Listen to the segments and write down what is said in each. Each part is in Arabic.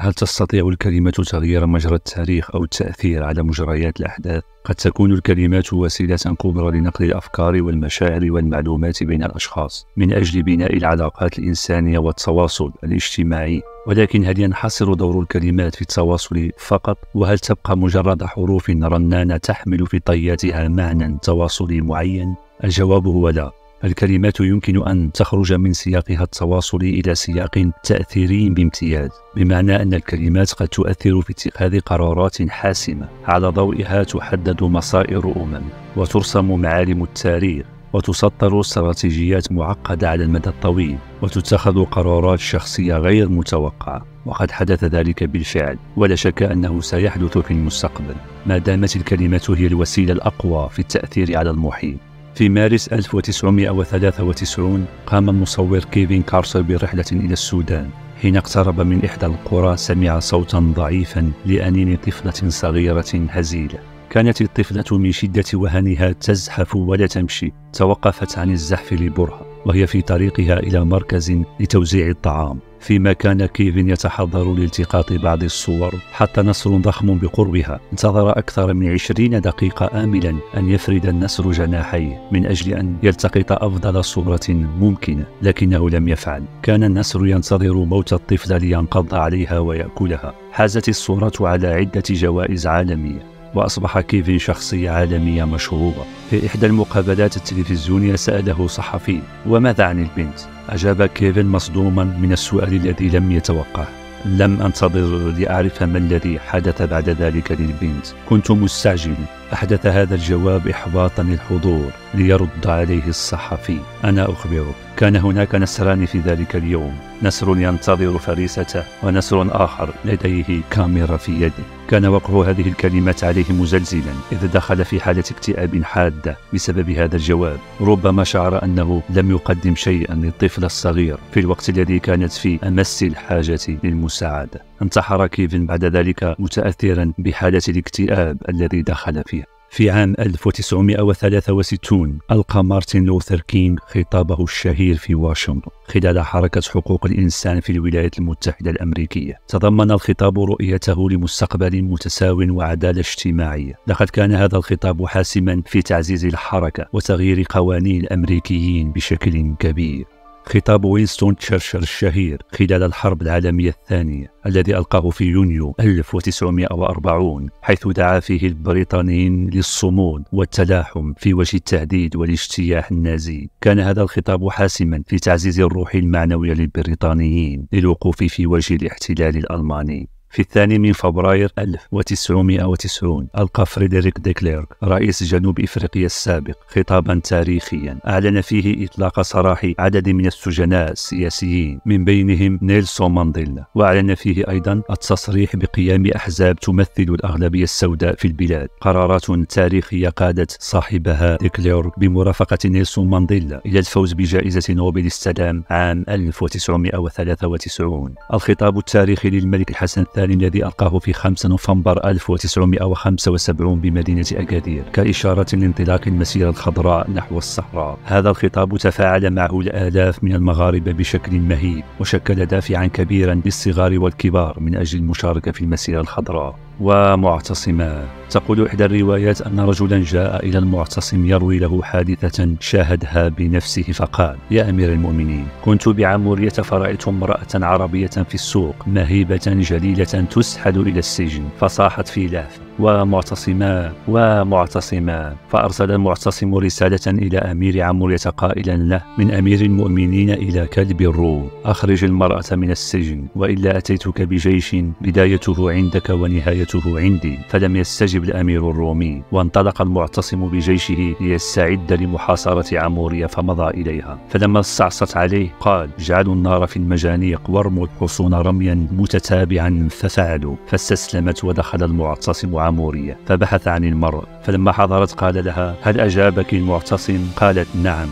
هل تستطيع الكلمة تغيير مجرى التاريخ أو التأثير على مجريات الأحداث؟ قد تكون الكلمات وسيلة كبرى لنقل الأفكار والمشاعر والمعلومات بين الأشخاص من أجل بناء العلاقات الإنسانية والتواصل الاجتماعي ولكن هل ينحصر دور الكلمات في التواصل فقط؟ وهل تبقى مجرد حروف رنانة تحمل في طياتها معنى تواصلي معين؟ الجواب هو لا الكلمات يمكن أن تخرج من سياقها التواصلي إلى سياق تأثيري بامتياز بمعنى أن الكلمات قد تؤثر في اتخاذ قرارات حاسمة. على ضوئها تحدد مصائر أمم وترسم معالم التاريخ وتسطر استراتيجيات معقدة على المدى الطويل وتتخذ قرارات شخصية غير متوقعة. وقد حدث ذلك بالفعل ولا شك أنه سيحدث في المستقبل. ما دامت الكلمة هي الوسيلة الأقوى في التأثير على المحيط. في مارس 1993 قام المصور كيفين كارسر برحلة إلى السودان حين اقترب من إحدى القرى سمع صوتا ضعيفا لأنين طفلة صغيرة هزيلة. كانت الطفلة من شدة وهنها تزحف ولا تمشي توقفت عن الزحف لبرهة. وهي في طريقها إلى مركز لتوزيع الطعام فيما كان كيفن يتحضر لالتقاط بعض الصور حتى نسر ضخم بقربها. انتظر أكثر من عشرين دقيقة آملا أن يفرد النسر جناحيه من أجل أن يلتقط أفضل صورة ممكنة لكنه لم يفعل. كان النسر ينتظر موت الطفل لينقض عليها ويأكلها. حازت الصورة على عدة جوائز عالمية. وأصبح كيفن شخصية عالمية مشهورة في إحدى المقابلات التلفزيونية سأله صحفي وماذا عن البنت؟ أجاب كيفن مصدوما من السؤال الذي لم يتوقعه لم أنتظر لأعرف ما الذي حدث بعد ذلك للبنت. كنت مستعجل. أحدث هذا الجواب إحباطا للحضور ليرد عليه الصحفي. أنا أخبرك كان هناك نسران في ذلك اليوم. نسر ينتظر فريستة ونسر آخر لديه كاميرا في يده. كان وقع هذه الكلمات عليه مزلزلا. إذ دخل في حالة اكتئاب حادة بسبب هذا الجواب. ربما شعر أنه لم يقدم شيئا للطفل الصغير في الوقت الذي كانت فيه أمس الحاجة للمساعدة. انتحر كيفن بعد ذلك متأثرا بحالة الاكتئاب الذي دخل فيها في عام 1963 ألقى مارتن لوثر كينغ خطابه الشهير في واشنطن خلال حركة حقوق الإنسان في الولايات المتحدة الأمريكية. تضمن الخطاب رؤيته لمستقبل متساو وعدالة اجتماعية. لقد كان هذا الخطاب حاسما في تعزيز الحركة وتغيير قوانين الأمريكيين بشكل كبير. خطاب وينستون تشرشل الشهير خلال الحرب العالمية الثانية الذي ألقاه في يونيو 1940 حيث دعا فيه البريطانيين للصمود والتلاحم في وجه التهديد والاجتياح النازي. كان هذا الخطاب حاسما في تعزيز الروح المعنوية للبريطانيين للوقوف في وجه الاحتلال الألماني. في الثاني من فبراير 1990 ألقى فريدريك ديكليرك رئيس جنوب إفريقيا السابق خطابا تاريخيا. أعلن فيه إطلاق سراح عدد من السجناء السياسيين من بينهم نيلسون مانديلا. وأعلن فيه أيضا التصريح بقيام أحزاب تمثل الأغلبية السوداء في البلاد. قرارات تاريخية قادت صاحبها ديكليرك بمرافقة نيلسون مانديلا إلى الفوز بجائزة نوبل للسلام عام 1993 الخطاب التاريخي للملك الحسن الثاني الثاني الذي ألقاه في 5 نوفمبر 1975 بمدينة أكادير كإشارة لانطلاق المسيرة الخضراء نحو الصحراء. هذا الخطاب تفاعل معه الآلاف من المغاربة بشكل مهيب وشكل دافعا كبيرا للصغار والكبار من أجل المشاركة في المسيرة الخضراء. ومعتصما. تقول إحدى الروايات أن رجلا جاء إلى المعتصم يروي له حادثة شاهدها بنفسه فقال يا أمير المؤمنين كنت بعمورية فرأيت امرأة عربية في السوق مهيبة جليلة تسحل إلى السجن فصاحت في لافة ومعتصما ومعتصما. فأرسل المعتصم رسالة إلى أمير عمورية قائلا له من أمير المؤمنين إلى كلب الروم أخرج المرأة من السجن وإلا أتيتك بجيش بدايته عندك ونهايته عندي فلم يستجب الأمير الرومي. وانطلق المعتصم بجيشه ليستعد لمحاصرة عمورية فمضى إليها. فلما استعصت عليه قال اجعلوا النار في المجانيق وارموا الحصون رميا متتابعا ففعلوا فاستسلمت ودخل المعتصم عمورية فبحث عن المرء فلما حضرت قال لها هل أجابك المعتصم؟ قالت نعم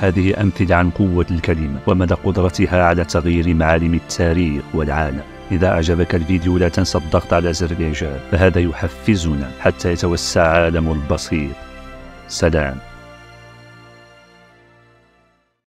هذه أمثلة عن قوة الكلمة ومدى قدرتها على تغيير معالم التاريخ والعالم. إذا أعجبك الفيديو لا تنسى الضغط على زر الإعجاب فهذا يحفزنا حتى يتوسع عالم البصير. سلام.